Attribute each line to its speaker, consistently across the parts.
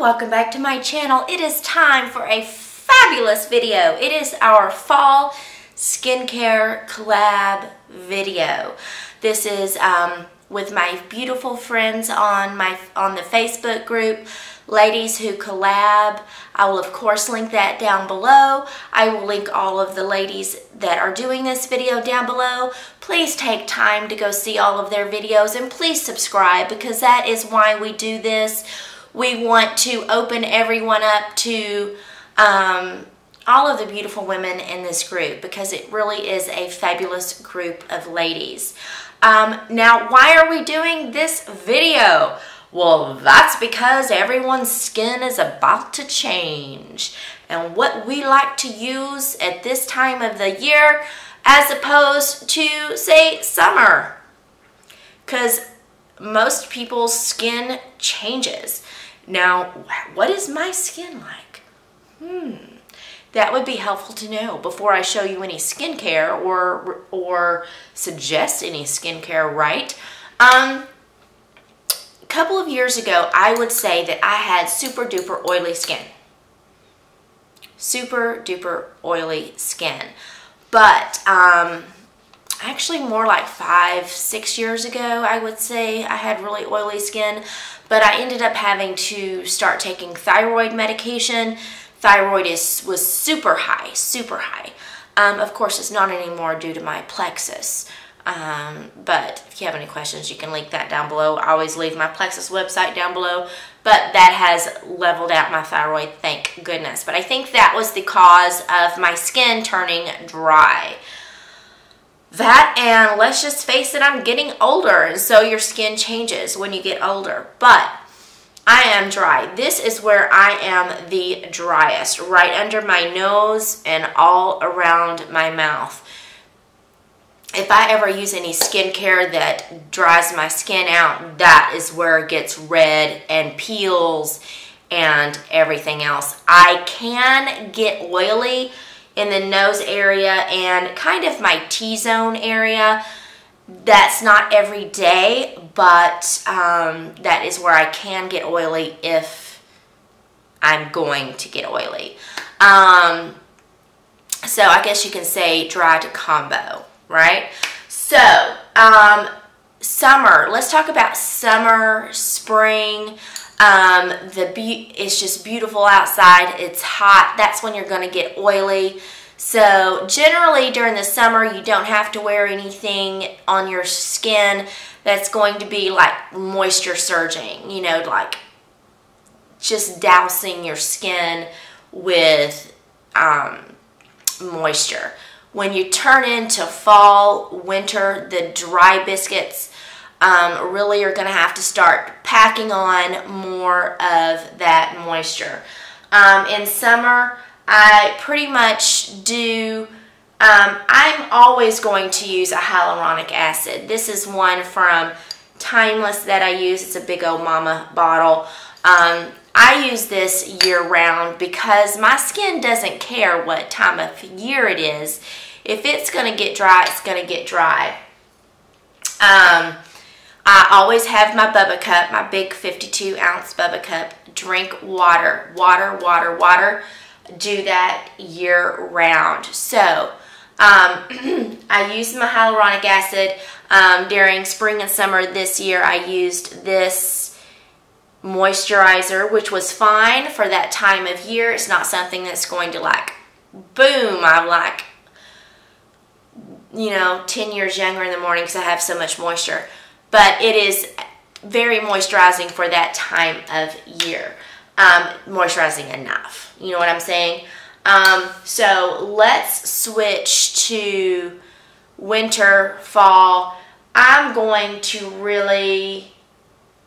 Speaker 1: Welcome back to my channel. It is time for a fabulous video. It is our fall skincare collab video. This is um, with my beautiful friends on my on the Facebook group, Ladies Who Collab. I will of course link that down below. I will link all of the ladies that are doing this video down below. Please take time to go see all of their videos and please subscribe because that is why we do this. We want to open everyone up to um, all of the beautiful women in this group because it really is a fabulous group of ladies. Um, now, why are we doing this video? Well, that's because everyone's skin is about to change. And what we like to use at this time of the year as opposed to, say, summer. Because most people's skin changes. Now, what is my skin like? Hmm. That would be helpful to know before I show you any skincare or or suggest any skincare, right? Um, a couple of years ago, I would say that I had super duper oily skin. Super duper oily skin. But um, actually more like five, six years ago, I would say I had really oily skin. But I ended up having to start taking thyroid medication thyroid is, was super high, super high. Um, of course, it's not anymore due to my plexus. Um, but if you have any questions, you can link that down below. I always leave my plexus website down below. But that has leveled out my thyroid, thank goodness. But I think that was the cause of my skin turning dry. That and let's just face it, I'm getting older. And so your skin changes when you get older. But I am dry. This is where I am the driest, right under my nose and all around my mouth. If I ever use any skincare that dries my skin out, that is where it gets red and peels and everything else. I can get oily in the nose area and kind of my T-zone area, that's not every day, but um, that is where I can get oily if I'm going to get oily. Um, so I guess you can say dry to combo, right? So, um, summer. Let's talk about summer, spring. Um, the be it's just beautiful outside. It's hot. That's when you're going to get oily. So generally during the summer, you don't have to wear anything on your skin that's going to be like moisture surging, you know, like just dousing your skin with um, moisture. When you turn into fall, winter, the dry biscuits um, really are going to have to start packing on more of that moisture. Um, in summer, I pretty much do, um, I'm always going to use a hyaluronic acid. This is one from Timeless that I use. It's a big old mama bottle. Um, I use this year round because my skin doesn't care what time of year it is. If it's going to get dry, it's going to get dry. Um, I always have my Bubba Cup, my big 52 ounce Bubba Cup. Drink water, water, water, water do that year round. So um, I used my hyaluronic acid um, during spring and summer this year. I used this moisturizer, which was fine for that time of year. It's not something that's going to like, boom, I'm like, you know, 10 years younger in the morning because I have so much moisture. But it is very moisturizing for that time of year um, moisturizing enough. You know what I'm saying? Um, so let's switch to winter, fall. I'm going to really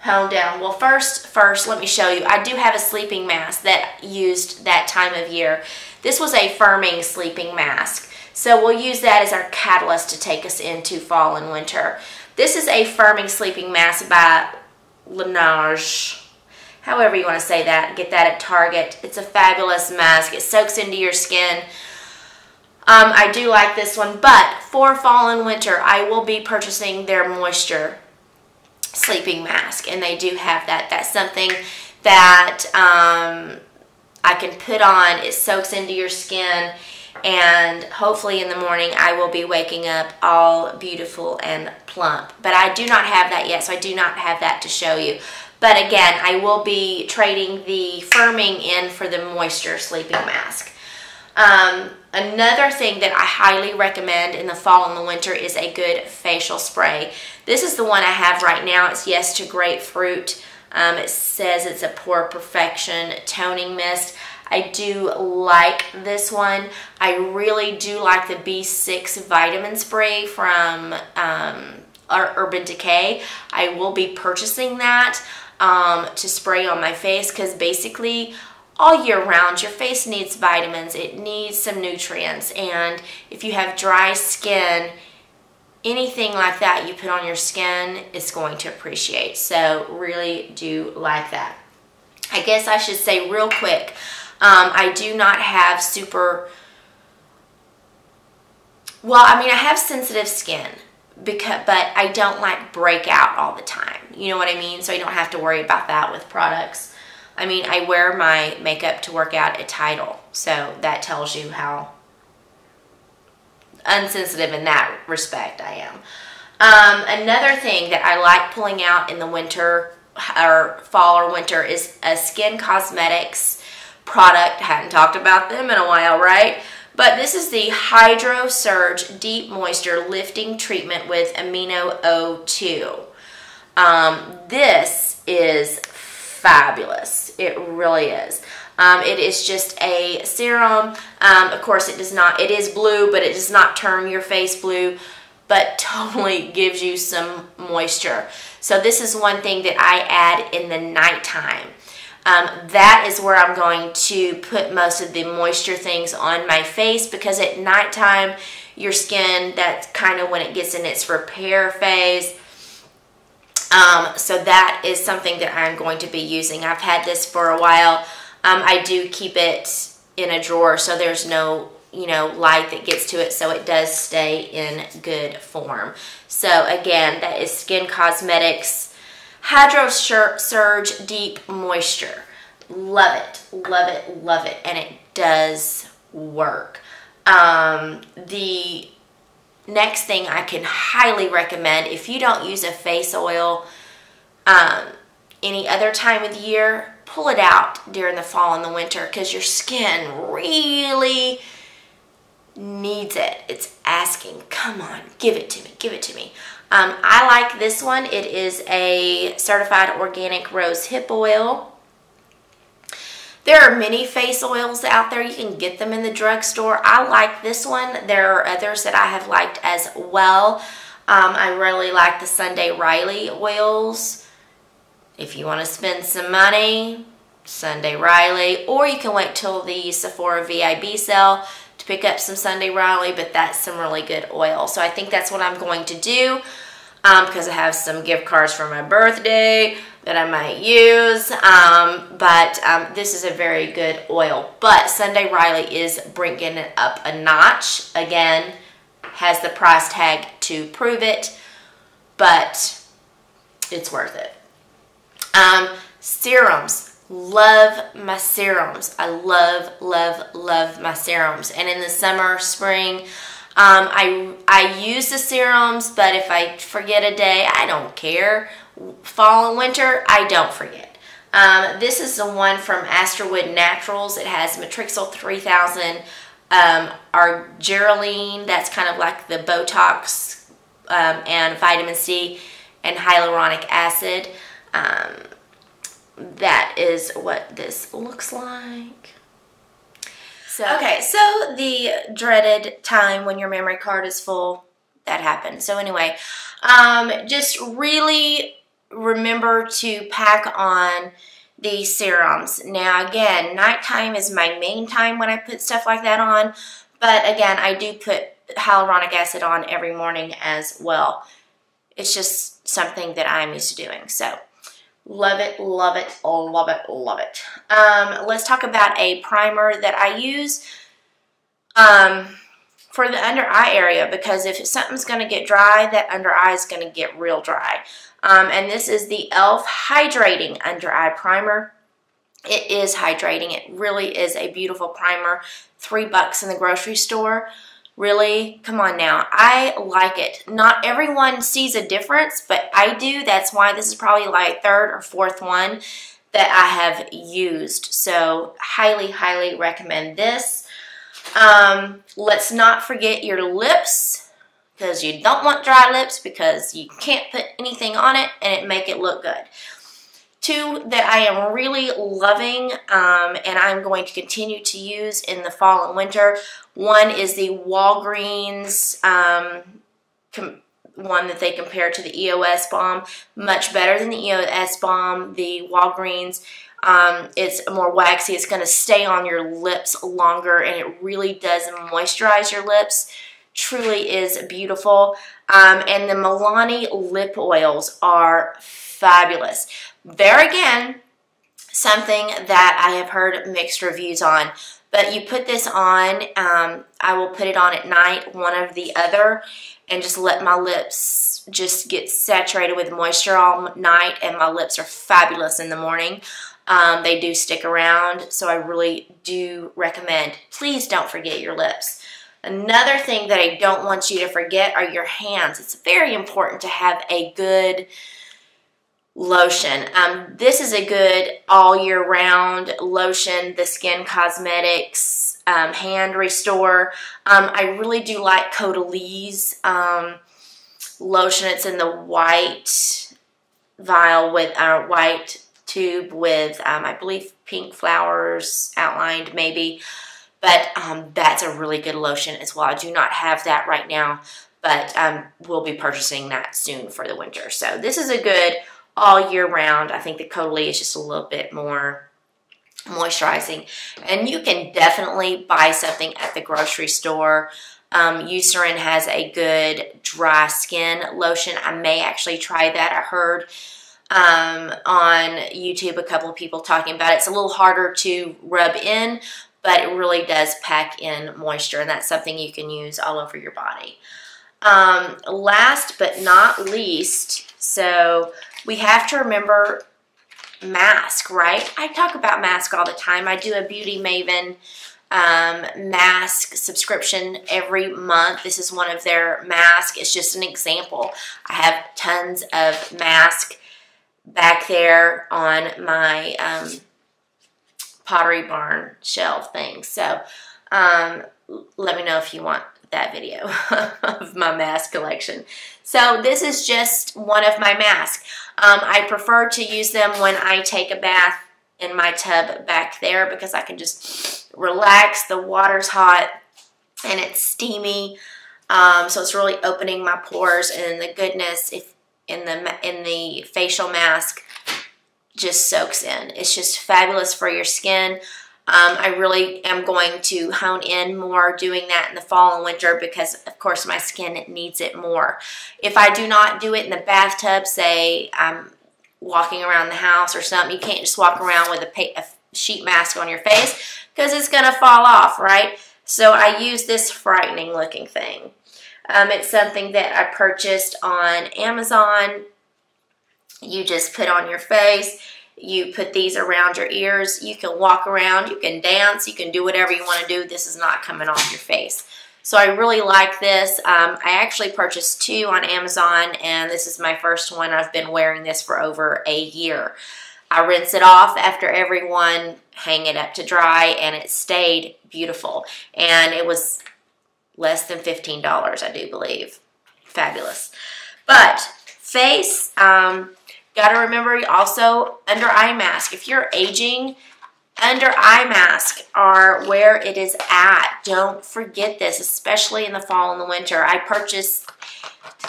Speaker 1: hone down. Well, first, first, let me show you. I do have a sleeping mask that used that time of year. This was a firming sleeping mask. So we'll use that as our catalyst to take us into fall and winter. This is a firming sleeping mask by Laneige however you want to say that. Get that at Target. It's a fabulous mask. It soaks into your skin. Um, I do like this one, but for fall and winter, I will be purchasing their moisture sleeping mask, and they do have that. That's something that um, I can put on. It soaks into your skin and hopefully in the morning I will be waking up all beautiful and plump. But I do not have that yet, so I do not have that to show you. But again, I will be trading the firming in for the moisture sleeping mask. Um, another thing that I highly recommend in the fall and the winter is a good facial spray. This is the one I have right now. It's Yes to Grapefruit. Um, it says it's a pore perfection toning mist. I do like this one. I really do like the B6 vitamin spray from um, Urban Decay. I will be purchasing that um, to spray on my face because basically all year round your face needs vitamins. It needs some nutrients and if you have dry skin, anything like that you put on your skin is going to appreciate. So really do like that. I guess I should say real quick, um, I do not have super, well, I mean, I have sensitive skin, because, but I don't like break out all the time. You know what I mean? So I don't have to worry about that with products. I mean, I wear my makeup to work out at Tidal, so that tells you how unsensitive in that respect I am. Um, another thing that I like pulling out in the winter or fall or winter is a Skin Cosmetics product. Hadn't talked about them in a while, right? But this is the Hydro Surge Deep Moisture Lifting Treatment with Amino O2. Um, this is fabulous. It really is. Um, it is just a serum. Um, of course, it does not, it is blue, but it does not turn your face blue, but totally gives you some moisture. So this is one thing that I add in the nighttime. Um, that is where I'm going to put most of the moisture things on my face because at nighttime, your skin, that's kind of when it gets in its repair phase. Um, so that is something that I'm going to be using. I've had this for a while. Um, I do keep it in a drawer so there's no you know light that gets to it so it does stay in good form. So again, that is Skin Cosmetics Hydro Surge Deep Moisture. Love it, love it, love it. And it does work. Um, the next thing I can highly recommend, if you don't use a face oil um, any other time of the year, pull it out during the fall and the winter because your skin really needs it. It's asking, come on, give it to me, give it to me. Um, I like this one. It is a certified organic rose hip oil. There are many face oils out there. You can get them in the drugstore. I like this one. There are others that I have liked as well. Um, I really like the Sunday Riley oils. If you want to spend some money, Sunday Riley, or you can wait till the Sephora VIB sale to pick up some Sunday Riley, but that's some really good oil. So I think that's what I'm going to do um, because I have some gift cards for my birthday that I might use. Um, but um, this is a very good oil. But Sunday Riley is bringing it up a notch. Again, has the price tag to prove it, but it's worth it. Um, serums. Love my serums. I love, love, love my serums. And in the summer, spring, um, I, I use the serums, but if I forget a day, I don't care fall and winter, I don't forget. Um, this is the one from Asterwood Naturals. It has Matrixyl 3000, um, argireline, that's kind of like the Botox, um, and vitamin C and hyaluronic acid. Um, that is what this looks like. So, okay, so the dreaded time when your memory card is full, that happened. So anyway, um, just really remember to pack on the serums. Now again, nighttime is my main time when I put stuff like that on, but again, I do put hyaluronic acid on every morning as well. It's just something that I'm used to doing. So love it, love it, love it, love it. Um, let's talk about a primer that I use um, for the under eye area because if something's going to get dry, that under eye is going to get real dry. Um, and this is the e.l.f. Hydrating Under Eye Primer. It is hydrating. It really is a beautiful primer. Three bucks in the grocery store. Really? Come on now. I like it. Not everyone sees a difference, but I do. That's why this is probably like third or fourth one that I have used. So highly, highly recommend this. Um, let's not forget your lips because you don't want dry lips because you can't put anything on it and it make it look good. Two that I am really loving um, and I'm going to continue to use in the fall and winter. One is the Walgreens um, one that they compare to the EOS balm. Much better than the EOS balm. The Walgreens, um, it's more waxy. It's going to stay on your lips longer and it really does moisturize your lips. Truly is beautiful. Um, and the Milani lip oils are fabulous. There again, something that I have heard mixed reviews on. But you put this on, um, I will put it on at night, one of the other, and just let my lips just get saturated with moisture all night and my lips are fabulous in the morning. Um, they do stick around, so I really do recommend. Please don't forget your lips. Another thing that I don't want you to forget are your hands. It's very important to have a good lotion. Um, this is a good all year round lotion, the Skin Cosmetics um, Hand Restore. Um, I really do like Caudalie um, lotion. It's in the white vial with a uh, white tube with, um, I believe, pink flowers outlined maybe. But um, that's a really good lotion as well. I do not have that right now, but um, we'll be purchasing that soon for the winter. So this is a good all year round. I think the Caudalie is just a little bit more moisturizing. And you can definitely buy something at the grocery store. Um, Eucerin has a good dry skin lotion. I may actually try that. I heard um, on YouTube a couple of people talking about it. It's a little harder to rub in, but it really does pack in moisture, and that's something you can use all over your body. Um, last but not least, so we have to remember mask, right? I talk about mask all the time. I do a Beauty Maven um, mask subscription every month. This is one of their masks. It's just an example. I have tons of mask back there on my um, Pottery Barn shelf thing. So um, let me know if you want that video of my mask collection. So this is just one of my masks. Um, I prefer to use them when I take a bath in my tub back there because I can just relax. The water's hot and it's steamy. Um, so it's really opening my pores and the goodness if in the in the facial mask just soaks in. It's just fabulous for your skin. Um, I really am going to hone in more doing that in the fall and winter because, of course, my skin needs it more. If I do not do it in the bathtub, say I'm walking around the house or something, you can't just walk around with a, a sheet mask on your face because it's going to fall off, right? So I use this frightening looking thing. Um, it's something that I purchased on Amazon. You just put on your face you put these around your ears. You can walk around. You can dance. You can do whatever you want to do. This is not coming off your face. So I really like this. Um, I actually purchased two on Amazon, and this is my first one. I've been wearing this for over a year. I rinse it off after every one, hang it up to dry, and it stayed beautiful. And it was less than $15, I do believe. Fabulous. But face, um, Got to remember also under eye mask. If you're aging, under eye mask are where it is at. Don't forget this, especially in the fall and the winter. I purchased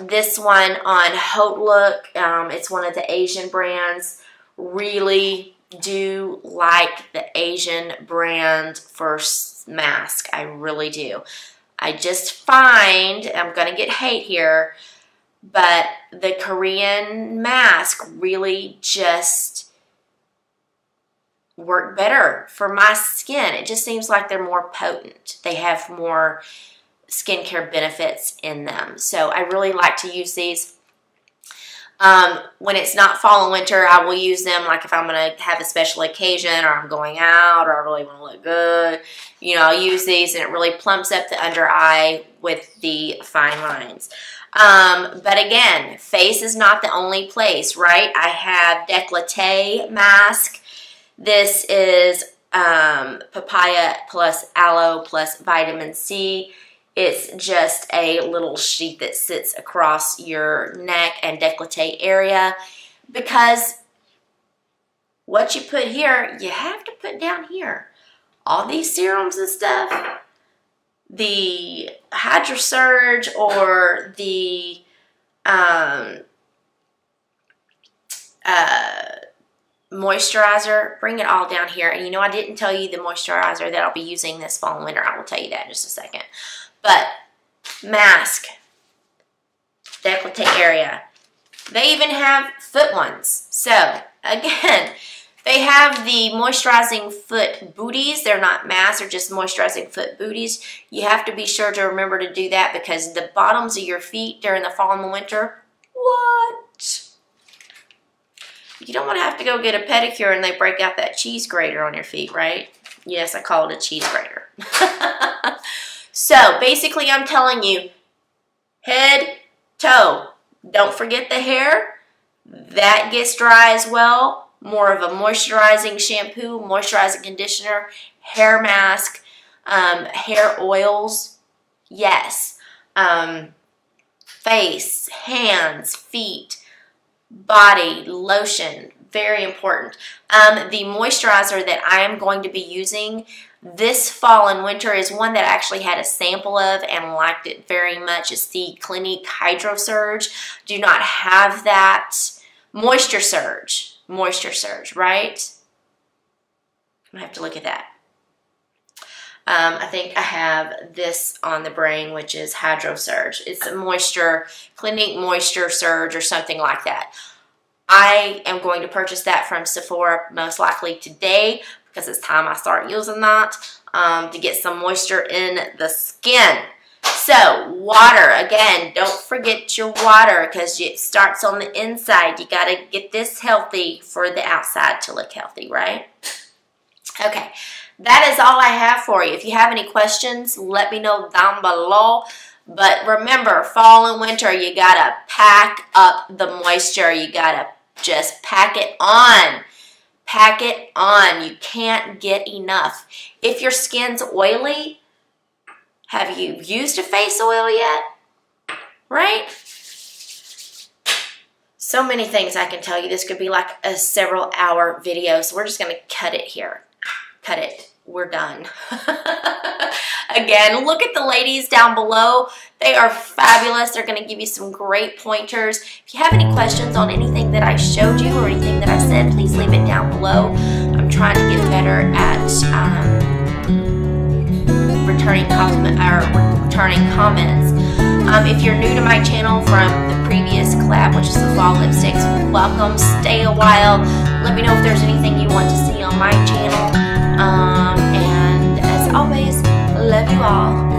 Speaker 1: this one on HauteLook. Um, it's one of the Asian brands. Really do like the Asian brand for mask. I really do. I just find, I'm going to get hate here, but the Korean mask really just work better for my skin. It just seems like they're more potent. They have more skincare benefits in them. So I really like to use these. Um, when it's not fall and winter, I will use them like if I'm going to have a special occasion or I'm going out or I really want to look good. You know, I'll use these and it really plumps up the under eye with the fine lines. Um, but again, face is not the only place, right? I have décolleté mask. This is um, papaya plus aloe plus vitamin C. It's just a little sheet that sits across your neck and décolleté area because what you put here, you have to put down here. All these serums and stuff, the Hydrosurge or the um, uh, moisturizer, bring it all down here. And you know, I didn't tell you the moisturizer that I'll be using this fall and winter. I will tell you that in just a second. But mask, décolleté area. They even have foot ones. So again, they have the moisturizing foot booties. They're not masks, they're just moisturizing foot booties. You have to be sure to remember to do that because the bottoms of your feet during the fall and the winter, what? You don't want to have to go get a pedicure and they break out that cheese grater on your feet, right? Yes, I call it a cheese grater. So basically I'm telling you, head, toe. Don't forget the hair. That gets dry as well. More of a moisturizing shampoo, moisturizing conditioner, hair mask, um, hair oils. Yes. Um, face, hands, feet, body, lotion. Very important. Um, the moisturizer that I am going to be using this fall and winter is one that I actually had a sample of and liked it very much. It's the Clinique Hydro Surge. Do not have that Moisture Surge. Moisture Surge, right? I have to look at that. Um, I think I have this on the brain, which is Hydro Surge. It's a moisture, Clinique Moisture Surge or something like that. I am going to purchase that from Sephora most likely today because it's time I start using that um, to get some moisture in the skin. So, water, again, don't forget your water because it starts on the inside. You got to get this healthy for the outside to look healthy, right? Okay, that is all I have for you. If you have any questions, let me know down below. But remember, fall and winter, you got to pack up the moisture. You got to just pack it on. Pack it on. You can't get enough. If your skin's oily, have you used a face oil yet? Right? So many things I can tell you. This could be like a several hour video, so we're just going to cut it here. Cut it. We're done. Again, look at the ladies down below. They are fabulous. They're going to give you some great pointers. If you have any questions on anything that I showed you or anything that I said, please leave it down below. I'm trying to get better at um, returning or returning comments. Um, if you're new to my channel from the previous collab, which is the fall lipsticks, welcome. Stay a while. Let me know if there's anything you want to see on my channel. Um, and as always, love you all.